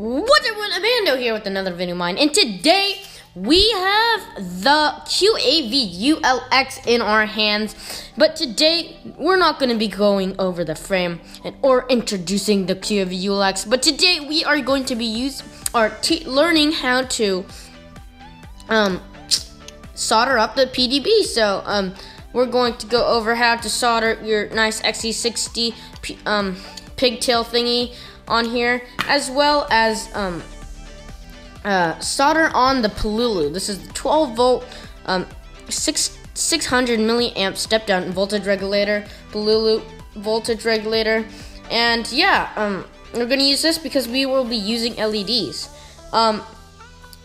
What's up, everyone? Bando here with another video of mine, and today we have the QAV-ULX in our hands. But today we're not going to be going over the frame and or introducing the QAV-ULX. But today we are going to be use or learning how to um solder up the PDB. So um we're going to go over how to solder your nice XT60 um pigtail thingy on here, as well as um, uh, solder on the Pololu. This is the 12 volt, um, six, 600 milliamp step down voltage regulator, Pololu voltage regulator. And yeah, um, we're gonna use this because we will be using LEDs. Um,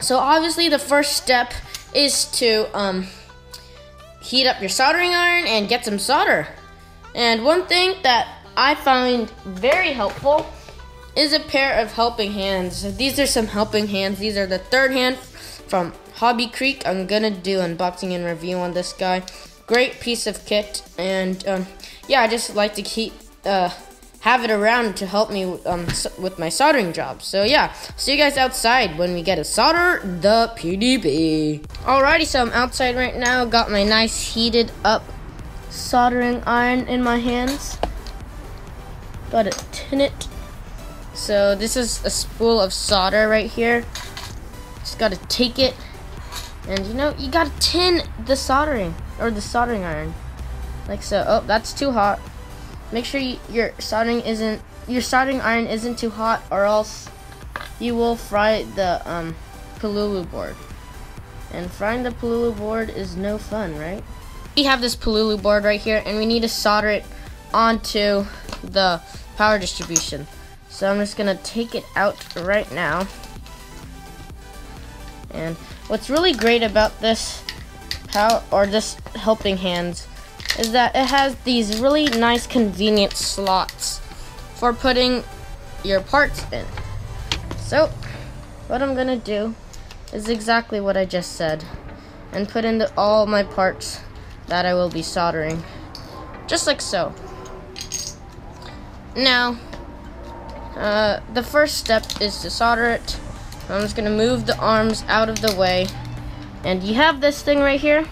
so obviously the first step is to um, heat up your soldering iron and get some solder. And one thing that I find very helpful is a pair of helping hands. These are some helping hands. These are the third hand from Hobby Creek. I'm gonna do unboxing and review on this guy. Great piece of kit, and um, yeah, I just like to keep uh, have it around to help me um, with my soldering job. So yeah, see you guys outside when we get to solder the PDB. Alrighty, so I'm outside right now. Got my nice heated up soldering iron in my hands. Got to tin it so this is a spool of solder right here. Just gotta take it, and you know, you gotta tin the soldering, or the soldering iron. Like so. Oh, that's too hot. Make sure you, your soldering isn't, your soldering iron isn't too hot, or else you will fry the um, Pololu board. And frying the Pololu board is no fun, right? We have this Pololu board right here, and we need to solder it onto the power distribution. So I'm just gonna take it out right now. And what's really great about this power or this helping hands is that it has these really nice convenient slots for putting your parts in. So what I'm gonna do is exactly what I just said and put in the, all my parts that I will be soldering just like so. Now uh, the first step is to solder it. I'm just gonna move the arms out of the way. And you have this thing right here.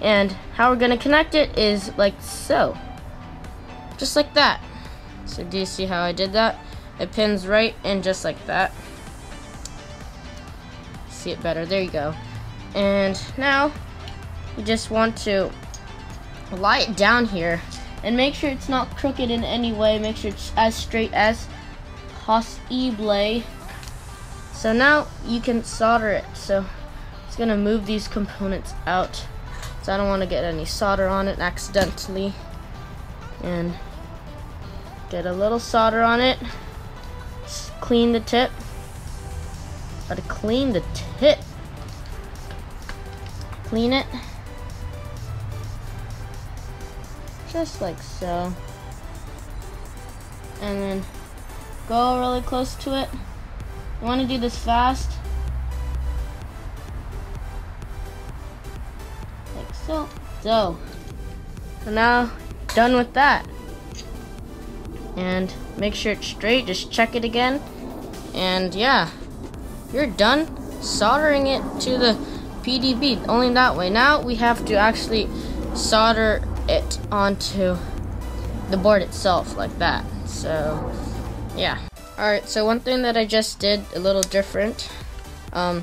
And how we're gonna connect it is like so. Just like that. So do you see how I did that? It pins right in just like that. See it better, there you go. And now, you just want to lie it down here and make sure it's not crooked in any way. Make sure it's as straight as possible. So now you can solder it. So it's gonna move these components out. So I don't want to get any solder on it accidentally. And get a little solder on it. Just clean the tip. Gotta clean the tip. Clean it. Just like so. And then Go really close to it. You want to do this fast. Like so. So. So now, done with that. And make sure it's straight. Just check it again. And yeah, you're done soldering it to the PDB. Only that way. Now we have to actually solder it onto the board itself like that. So yeah. Alright, so one thing that I just did a little different um,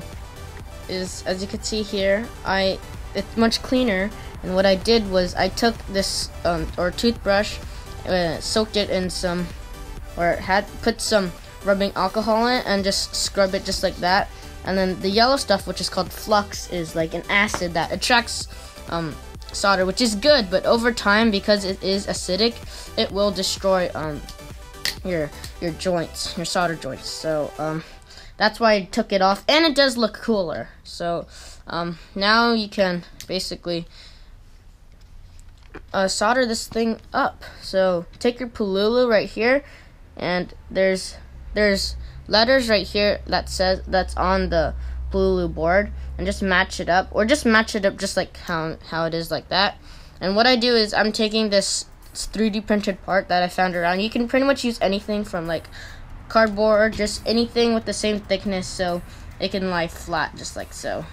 is, as you can see here, I it's much cleaner. And what I did was I took this um, or toothbrush, uh, soaked it in some, or had put some rubbing alcohol in it, and just scrub it just like that. And then the yellow stuff, which is called flux, is like an acid that attracts um, solder, which is good. But over time, because it is acidic, it will destroy um, your your joints, your solder joints. So um, that's why I took it off, and it does look cooler. So um, now you can basically uh, solder this thing up. So take your Pololu right here, and there's there's letters right here that says that's on the Pololu board, and just match it up, or just match it up just like how how it is like that. And what I do is I'm taking this 3D printed part that I found around. You can pretty much use anything from like cardboard just anything with the same thickness so it can lie flat just like so.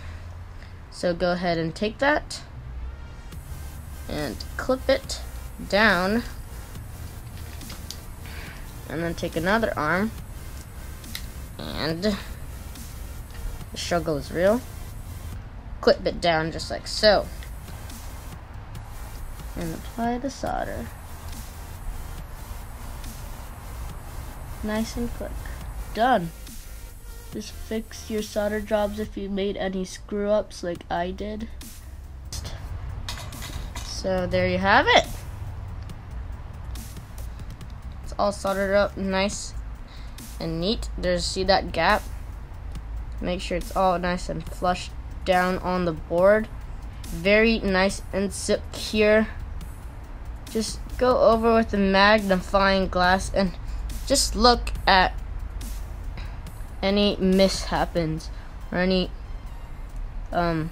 So go ahead and take that and clip it down and then take another arm and the struggle is real clip it down just like so and apply the solder nice and quick done just fix your solder jobs if you made any screw ups like I did so there you have it It's all soldered up nice and neat. There's, see that gap? Make sure it's all nice and flush down on the board. Very nice and secure. Just go over with the magnifying glass and just look at any mishappens or any um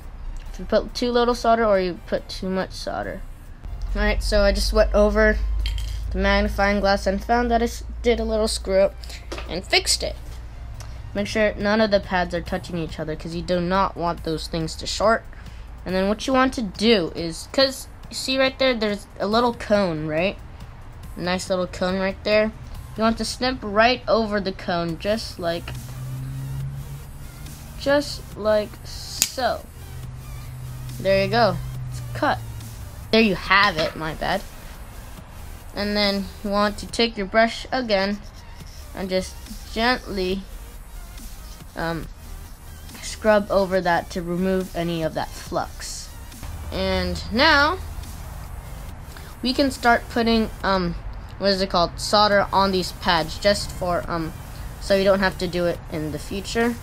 if you put too little solder or you put too much solder. Alright, so I just went over the magnifying glass and found that I did a little screw up and fixed it. Make sure none of the pads are touching each other because you do not want those things to short. And then what you want to do is, because you see right there, there's a little cone, right? Nice little cone right there. You want to snip right over the cone, just like, just like so. There you go. It's cut. There you have it, my bad and then you want to take your brush again and just gently um, scrub over that to remove any of that flux and now we can start putting um, what is it called? Solder on these pads just for um so you don't have to do it in the future.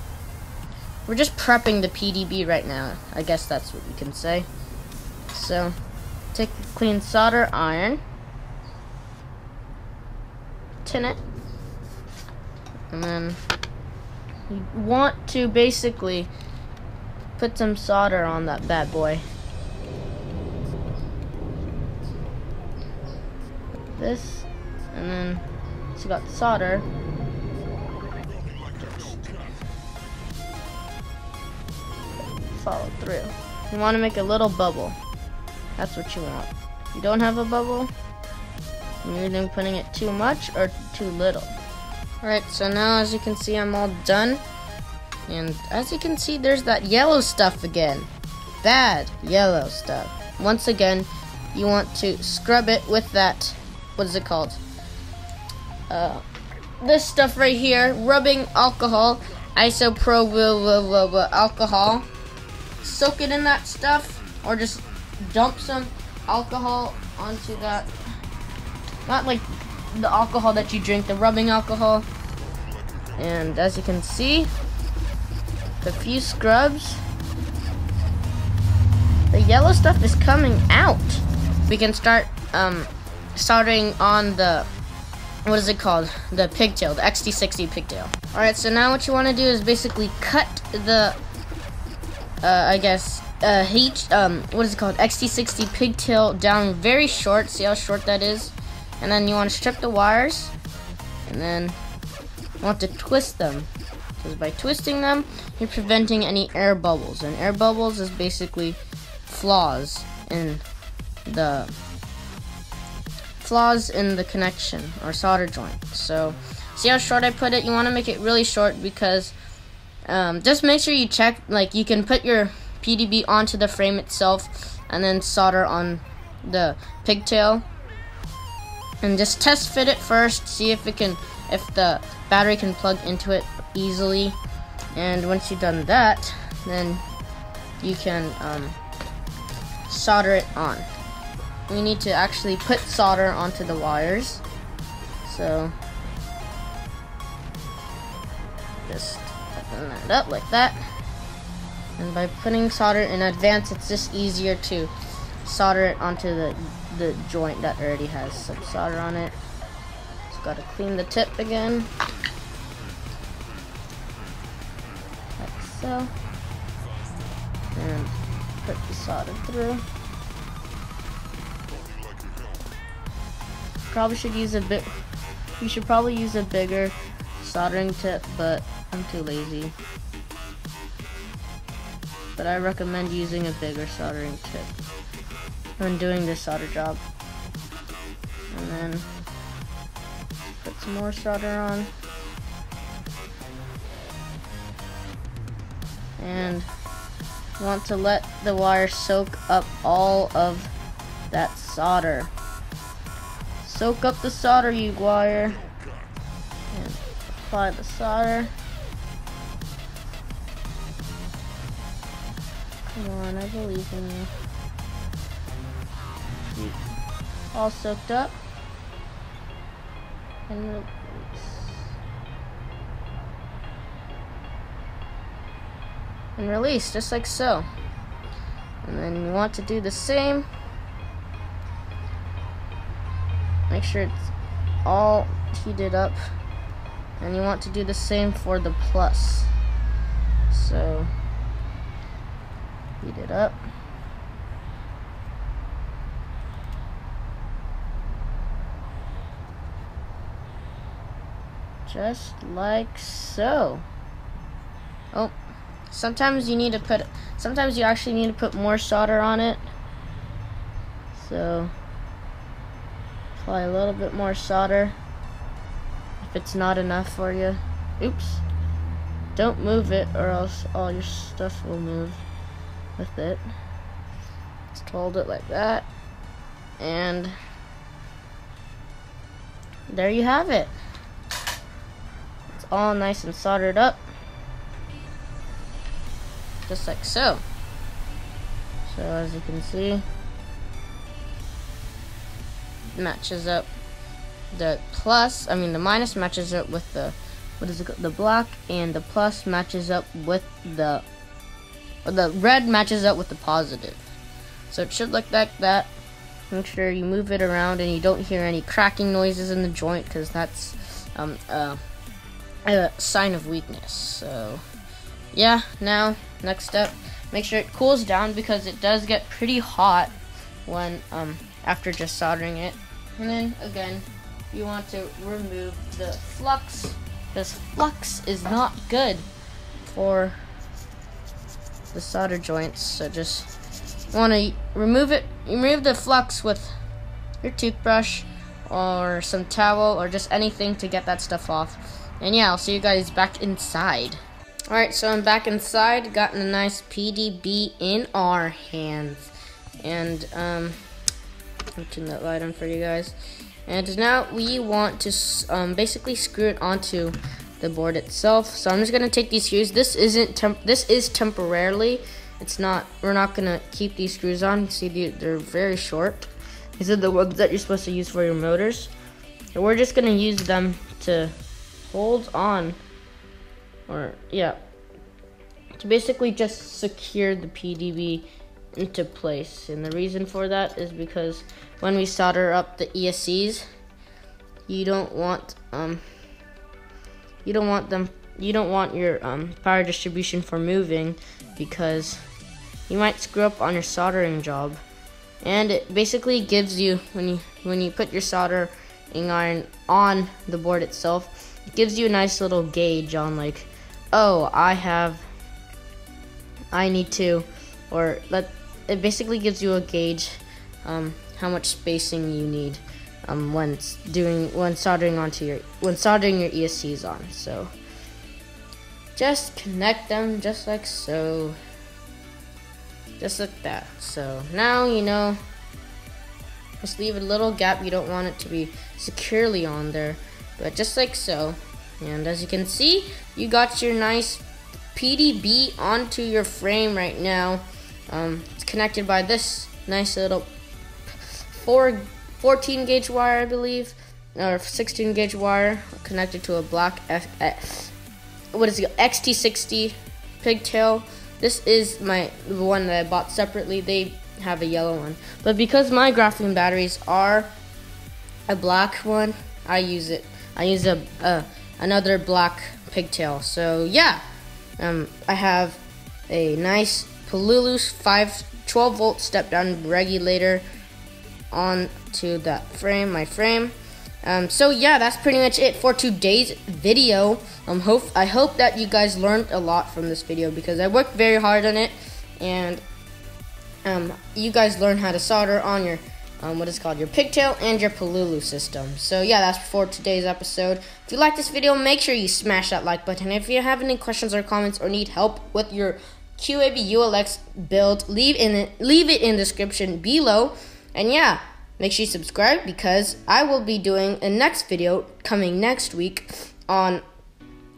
We're just prepping the PDB right now. I guess that's what you can say. So take clean solder iron. Tin it. And then you want to basically put some solder on that bad boy. This, and then so got the solder. follow through. You want to make a little bubble. That's what you want. You don't have a bubble, you're either putting it too much or too little. Alright, so now as you can see, I'm all done. And as you can see, there's that yellow stuff again. Bad yellow stuff. Once again, you want to scrub it with that, what is it called? Uh, this stuff right here, rubbing alcohol, isopropyl alcohol. Soak it in that stuff, or just dump some alcohol onto that not like the alcohol that you drink, the rubbing alcohol. And as you can see, the few scrubs, the yellow stuff is coming out. We can start um, starting on the, what is it called? The pigtail, the XT60 pigtail. Alright, so now what you want to do is basically cut the, uh, I guess, uh, H, um, what is it called? XT60 pigtail down very short. See how short that is? and then you want to strip the wires and then you want to twist them because by twisting them you're preventing any air bubbles and air bubbles is basically flaws in the flaws in the connection or solder joint. So see how short I put it? You want to make it really short because um, just make sure you check like you can put your PDB onto the frame itself and then solder on the pigtail. And just test fit it first see if it can if the battery can plug into it easily. And once you've done that then you can um, solder it on we need to actually put solder onto the wires so just open that up like that and by putting solder in advance it's just easier to solder it onto the the joint that already has some solder on it. Just gotta clean the tip again. Like so. And put the solder through. Probably should use a bit, you should probably use a bigger soldering tip, but I'm too lazy. But I recommend using a bigger soldering tip when doing this solder job. And then put some more solder on. And want to let the wire soak up all of that solder. Soak up the solder, you wire. And apply the solder. Come on, I believe in you. Hmm. All soaked up. And release. And release, just like so. And then you want to do the same. Make sure it's all heated up. And you want to do the same for the plus. So, heat it up. Just like so. Oh, sometimes you need to put, sometimes you actually need to put more solder on it. So, apply a little bit more solder if it's not enough for you. Oops. Don't move it or else all your stuff will move with it. Just hold it like that. And there you have it. It's all nice and soldered up. Just like so. So as you can see, matches up the plus, I mean the minus matches up with the, what is it, the black, and the plus matches up with the the red matches up with the positive. So it should look like that. Make sure you move it around and you don't hear any cracking noises in the joint because that's um, uh, a sign of weakness. So yeah, now next step, make sure it cools down because it does get pretty hot when um, after just soldering it. And then again, you want to remove the flux. This flux is not good for the solder joints. So just want to remove it, remove the flux with your toothbrush or some towel or just anything to get that stuff off. And yeah, I'll see you guys back inside. Alright, so I'm back inside, gotten a nice PDB in our hands. And, um, I'll that light on for you guys. And now we want to um, basically screw it onto the board itself. So I'm just gonna take these screws. This isn't temp this is temporarily. It's not. We're not gonna keep these screws on. See, they're very short. These are the ones that you're supposed to use for your motors. We're just gonna use them to hold on, or yeah, to basically just secure the PDB into place. And the reason for that is because when we solder up the ESCs, you don't want um you don't want them you don't want your um, power distribution for moving because you might screw up on your soldering job and it basically gives you when you when you put your soldering iron on the board itself it gives you a nice little gauge on like oh I have I need to or let it basically gives you a gauge um, how much spacing you need um, when doing when soldering onto your when soldering your ESCs on. So just connect them just like so. Just like that. So now you know just leave a little gap. You don't want it to be securely on there. But just like so. And as you can see, you got your nice PDB onto your frame right now. Um, it's connected by this nice little four 14 gauge wire, I believe, or 16 gauge wire connected to a black F, F, what is it, XT60 pigtail. This is my the one that I bought separately. They have a yellow one, but because my graphene batteries are a black one, I use it. I use a, a another black pigtail. So yeah, um, I have a nice Polylus 5 12 volt step down regulator on to that frame, my frame. Um, so yeah, that's pretty much it for today's video. Um, hope I hope that you guys learned a lot from this video because I worked very hard on it, and um, you guys learned how to solder on your um, what is called your pigtail and your Pololu system. So yeah, that's for today's episode. If you like this video, make sure you smash that like button. If you have any questions or comments or need help with your QAV ULX build, leave in leave it in the description below. And yeah. Make sure you subscribe because I will be doing a next video coming next week on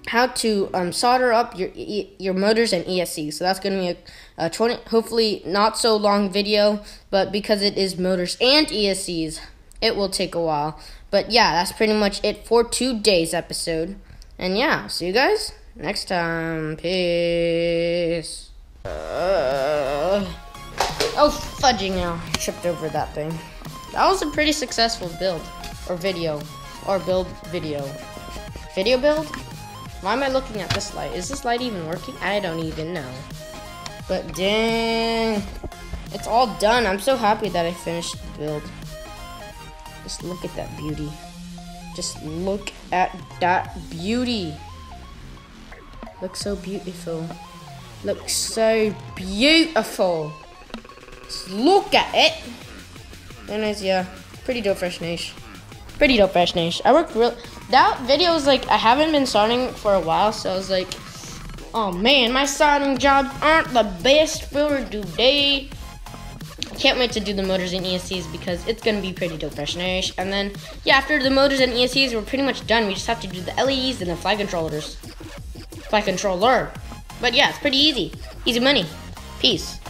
how to um, solder up your your motors and ESCs. So that's going to be a, a 20, hopefully not so long video, but because it is motors and ESCs, it will take a while. But yeah, that's pretty much it for today's episode. And yeah, see you guys next time. Peace. Uh, oh, fudging now. Tripped over that thing. That was a pretty successful build. Or video. Or build video. Video build? Why am I looking at this light? Is this light even working? I don't even know. But dang. It's all done. I'm so happy that I finished the build. Just look at that beauty. Just look at that beauty. Looks so beautiful. Looks so beautiful. Just look at it. Anyways, yeah, pretty dope fresh niche. Pretty dope fresh niche. I worked real. That video was like I haven't been starting for a while, so I was like, oh man, my starting jobs aren't the best for today. I can't wait to do the motors and ESCs because it's gonna be pretty dope fresh niche. And then yeah, after the motors and ESCs, we're pretty much done. We just have to do the LEDs and the flight controllers. Flight controller. But yeah, it's pretty easy. Easy money. Peace.